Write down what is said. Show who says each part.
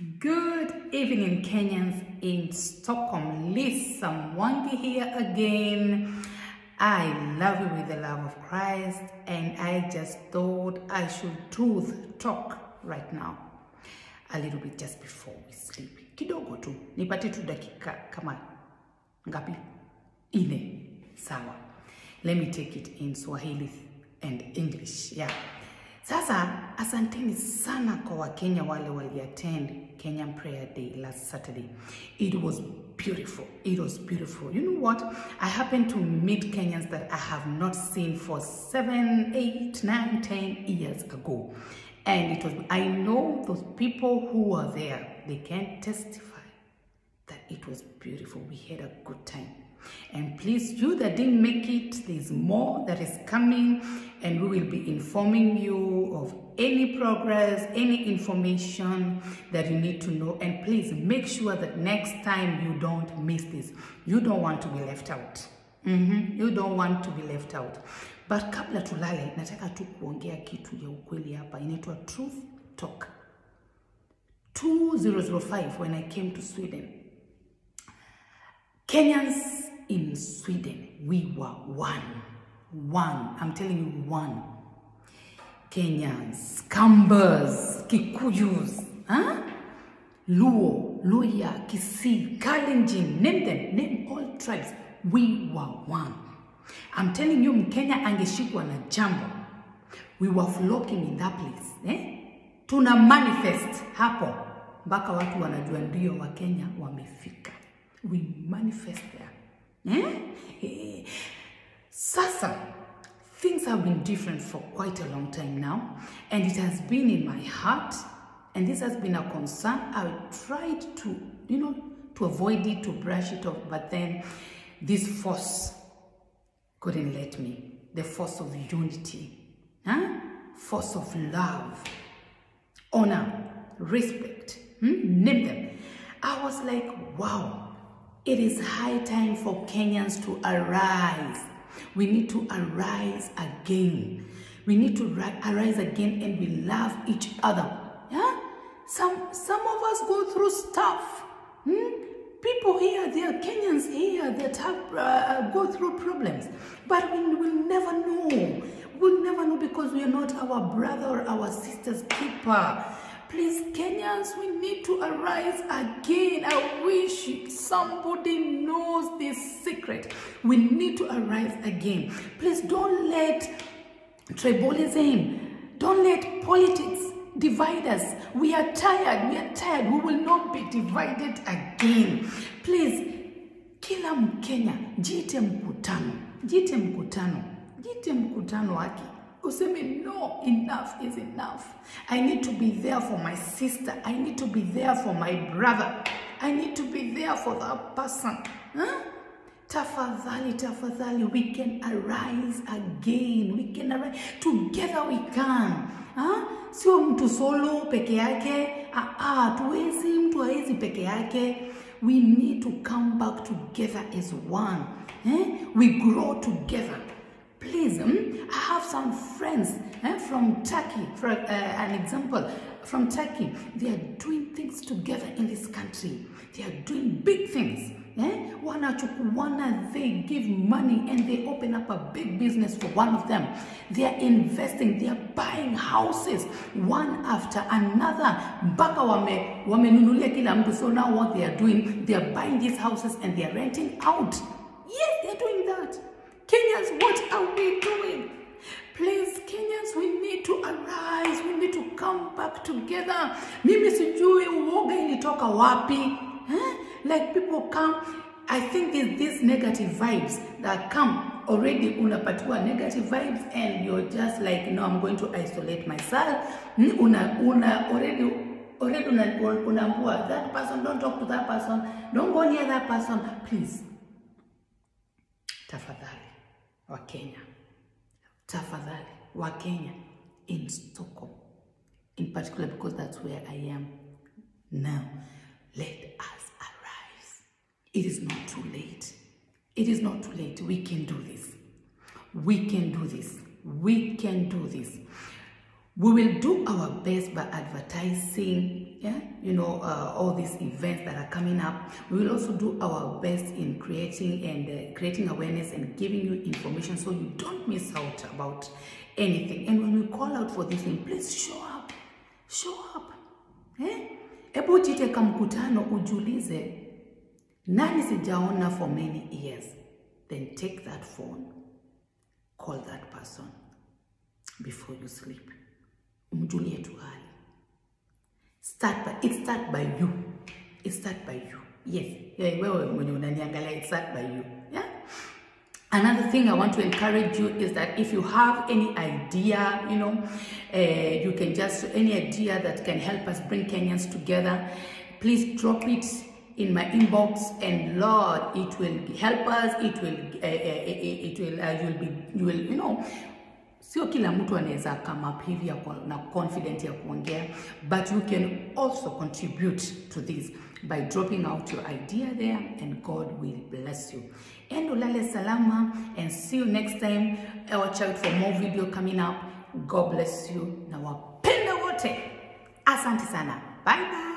Speaker 1: Good evening, Kenyans in Stockholm. Lisah Mwangi here again. I love you with the love of Christ, and I just thought I should truth talk right now. A little bit just before we sleep. Kidogo tu, nipate tu dakika kama ngapi? Ine. Sawa. Let me take it in Swahili and English. Yeah. Sasa asanteni sana kwa Wakenya wale waliattend Kenyan Prayer Day last Saturday. It was beautiful. It was beautiful. You know what? I happened to meet Kenyans that I have not seen for seven, eight, nine, ten years ago. And it was I know those people who were there, they can testify that it was beautiful. We had a good time. And please, you that didn't make it, there's more that is coming, and we will be informing you of any progress, any information that you need to know. And please make sure that next time you don't miss this. You don't want to be left out. Mm -hmm. You don't want to be left out. But kabla tulale, nataka tu kuongea kitu ya ukweli hapa. Inaitwa Truth Talk. 2005 when I came to Sweden. Kenyans in Sweden, we were one. One. I'm telling you, one. Kenyans, Kambas, Kikuyus, huh? Luo, Luya, Kisii, Kalenjin, name them, name all tribes. We were one. I'm telling you, Mkenya angeshikwa na jambo. We were flocking in that place. Eh? Tuna manifest hapo mpaka watu wanajua ndio Wakenya wamefika. We manifest there. Eh. Sasa, things have been different for quite a long time now, and it has been in my heart, and this has been a concern. I tried to, you know, to avoid it, to brush it off, but then this force couldn't let me. The force of unity, huh? force of love, honor, respect, hmm? name them. I was like, wow, it is high time for Kenyans to arise. We need to arise again. We need to ri- arise again and we love each other. Yeah? Some, some of us go through stuff. Hmm? People here, there are Kenyans here that have uh, go through problems, but we will never know. We'll never know because we are not our brother or our sister's keeper. Please, Kenyans, we need to arise again. I wish somebody knows this secret. We need to arise again. Please don't let tribalism, don't let politics divide us. We are tired. We are tired. We will not be divided again. Please, kila Mkenya jiite mkutano, jiite mkutano, jiite mkutano wake useme no enough is enough. I need to be there for my sister. I need to be there for my brother. I need to be there for that person. Huh? tafadhali tafadhali we can arise again. We can arise. Together we can. Huh? sio mtu solo peke yake. Ah, ah, tuwezi mtu peke yake. We need to come back together as one. Eh? we grow together Please, I have some friends eh, from Turkey, for uh, an example, from Turkey. They are doing things together in this country. They are doing big things. Eh? Wanachukuana, they give money and they open up a big business for one of them. They are investing, they are buying houses one after another. Mpaka wame, wamenunulia kila mtu. So now what they are doing, they are buying these houses and they are renting out. Yes, they are doing that. Kenyans, what are we doing? Please, Kenyans, we need to arise. We need to come back together. Mimi sijui uoga ilitoka wapi. Eh? Like people come, I think there's these negative vibes that come already unapatiwa negative vibes and you're just like, no, I'm going to isolate myself. Hmm? Una, una already already una- una, unaambua that person, don't talk to that person, don't go near that person. Please, tafadhali wakenya tafadhali wakenya in stockholm. In particular because that's where i am now. Let us arise. It is not too late. It is not too late. We can do this. We can do this. We can do this we will do our best by advertising yeah you know uh, all these events that are coming up. We will also do our best in creating and uh, creating awareness and giving you information so you don't miss out about anything. And when we call out for this thing please show up. Show up. Eh? Hebu jite ka mkutano ujiulize nani sijaona for many years? Then take that phone. Call that person before you sleep umjulie tu hali start by, it start by you. It start by you. Yes. Yeah, wewe mwenye unaniangalia it start by you. Yeah? Another thing I want to encourage you is that if you have any idea, you know, uh, you can just, any idea that can help us bring Kenyans together, please drop it in my inbox and Lord, it will help us, it will, uh, uh, it will, uh, you'll be, you will, you know, sio kila mtu anaweza come up hivi na confident ya kuongea but you can also contribute to this by dropping out your idea there and god will bless you. And ulale salama and see you next time. Watch out for more video coming up. God bless you na wapenda wote. Asante sana. Bye bye